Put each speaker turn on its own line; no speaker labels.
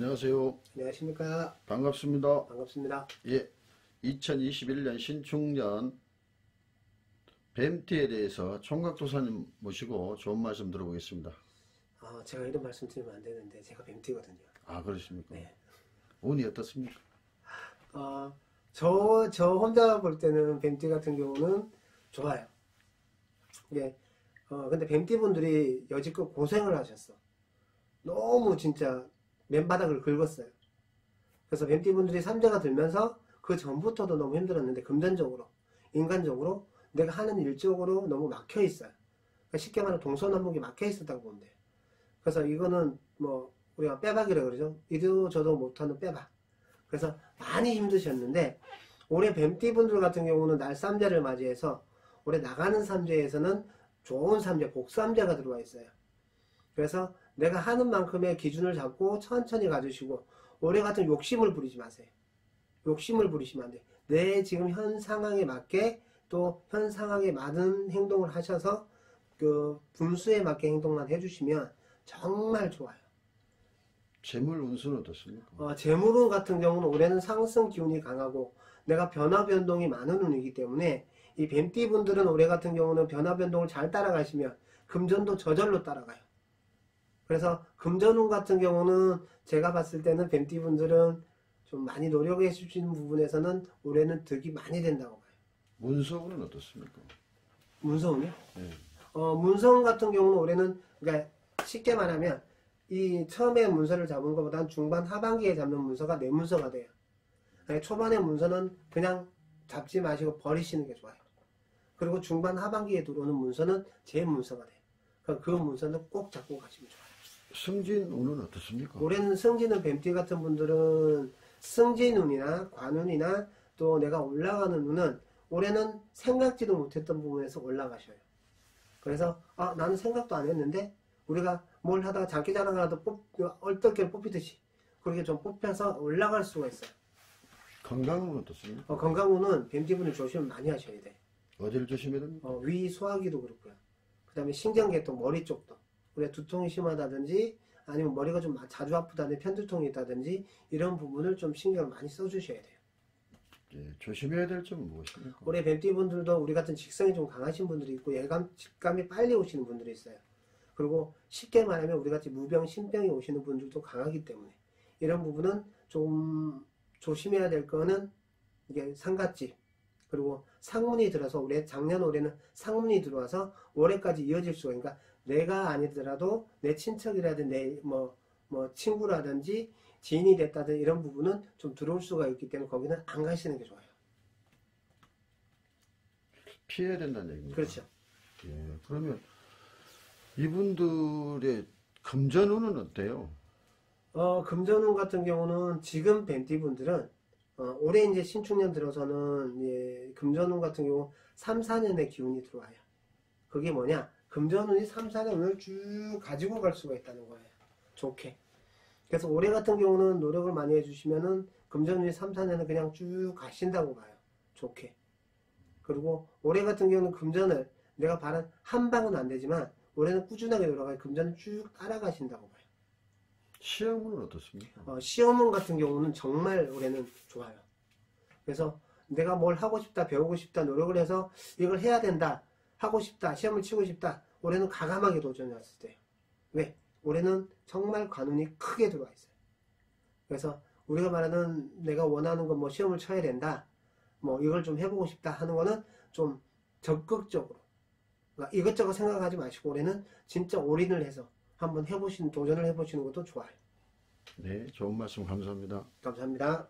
안녕하세요.
안녕하십니까.
반갑습니다.
반갑습니다.
예. 2021년 신축년 뱀띠에 대해서 총각도사님 모시고 좋은 말씀 들어보겠습니다.
아, 제가 이런 말씀 드리면 안 되는데 제가 뱀띠거든요.
아, 그러십니까?
네.
운이 어떻습니까?
어, 저, 저 혼자 볼 때는 뱀띠 같은 경우는 좋아요. 예. 어, 근데 뱀띠 분들이 여지껏 고생을 하셨어. 너무 진짜 맨바닥을 긁었어요. 그래서 뱀띠 분들이 삼재가 들면서 그 전부터도 너무 힘들었는데 금전적으로, 인간적으로 내가 하는 일적으로 너무 막혀 있어요. 그러니까 쉽게 말하면 동서남북이 막혀 있었다고 보면 돼요. 그래서 이거는 뭐 우리가 빼박이라 그러죠. 이도 저도 못하는 빼박. 그래서 많이 힘드셨는데 올해 뱀띠 분들 같은 경우는 날 삼재를 맞이해서 올해 나가는 삼재에서는 좋은 삼재, 복삼재가 들어와 있어요. 그래서 내가 하는 만큼의 기준을 잡고 천천히 가주시고 올해 같은 욕심을 부리지 마세요. 욕심을 부리시면 안 돼. 내 지금 현 상황에 맞게 또 현 상황에 맞은 행동을 하셔서 그 분수에 맞게 행동만 해주시면 정말 좋아요.
재물 운수는 어떻습니까?
어, 재물운 같은 경우는 올해는 상승 기운이 강하고 내가 변화 변동이 많은 운이기 때문에 이 뱀띠 분들은 올해 같은 경우는 변화 변동을 잘 따라가시면 금전도 저절로 따라가요. 그래서 금전운 같은 경우는 제가 봤을 때는 뱀띠 분들은 좀 많이 노력해 주시는 부분에서는 올해는 득이 많이 된다고 봐요.
문서운은 어떻습니까?
문서운이요?
예.
어, 문서운 같은 경우는 올해는 그러니까 쉽게 말하면 이 처음에 문서를 잡은 것보다는 중반 하반기에 잡는 문서가 내 문서가 돼요. 아니, 초반에 문서는 그냥 잡지 마시고 버리시는 게 좋아요. 그리고 중반 하반기에 들어오는 문서는 제 문서가 돼요. 그럼 그 문서는 꼭 잡고 가시면 좋아요.
승진운은 어떻습니까?
올해는 승진은 뱀띠 같은 분들은 승진운이나 관운이나 또 내가 올라가는 운은 올해는 생각지도 못했던 부분에서 올라가셔요. 그래서 아 나는 생각도 안 했는데 우리가 뭘 하다가 장기자랑 하나도 뽑 얼떨결 뽑히듯이 그렇게 좀 뽑혀서 올라갈 수가 있어요.
건강은 어떻습니까?
어, 건강운은 뱀띠분이 조심을 많이 하셔야 돼.
어디를 조심해야 됩니까?
어, 위 소화기도 그렇고요. 그 다음에 신경계통 머리 쪽도 우리가 두통이 심하다든지 아니면 머리가 좀 자주 아프다든지 편두통이 있다든지 이런 부분을 좀 신경을 많이 써주셔야 돼요.
예, 조심해야 될 점은 무엇입니까?
올해 뱀띠 분들도 우리 같은 직성이 좀 강하신 분들이 있고 예감 직감이 빨리 오시는 분들이 있어요. 그리고 쉽게 말하면 우리 같이 무병 신병이 오시는 분들도 강하기 때문에 이런 부분은 좀 조심해야 될 거는 이게 상갓집 그리고 상문이 들어서 올해 작년 올해는 상문이 들어와서 올해까지 이어질 수가 그러니까 내가 아니더라도 내 친척이라든지 내뭐 뭐 친구라든지 지인이 됐다든 이런 부분은 좀 들어올 수가 있기 때문에 거기는 안 가시는 게 좋아요.
피해야 된다는 얘기입니다.
그렇죠.
예, 그러면 이분들의 금전운은 어때요?
어, 금전운 같은 경우는 지금 뱀띠 분들은 어, 올해 이제 신축년 들어서는 예, 금전운 같은 경우 3, 4년의 기운이 들어와요. 그게 뭐냐? 금전운이 3, 4년을 쭉 가지고 갈 수가 있다는 거예요. 좋게. 그래서 올해 같은 경우는 노력을 많이 해주시면은 금전운이 3, 4년을 그냥 쭉 가신다고 봐요. 좋게. 그리고 올해 같은 경우는 금전을 내가 바란 한 방은 안 되지만 올해는 꾸준하게 돌아가요. 금전을 쭉 따라가신다고 봐요.
시험운은 어떻습니까?
어, 시험운 같은 경우는 정말 올해는 좋아요. 그래서 내가 뭘 하고 싶다, 배우고 싶다, 노력을 해서 이걸 해야 된다, 하고 싶다, 시험을 치고 싶다, 올해는 가감하게 도전했을 때요. 왜? 올해는 정말 관운이 크게 들어와 있어요. 그래서 우리가 말하는 내가 원하는 건 뭐 시험을 쳐야 된다, 뭐 이걸 좀 해보고 싶다 하는 거는 좀 적극적으로 그러니까 이것저것 생각하지 마시고 올해는 진짜 올인을 해서 한번 해보시는 도전을 해보시는 것도 좋아요.
네, 좋은 말씀 감사합니다.
감사합니다.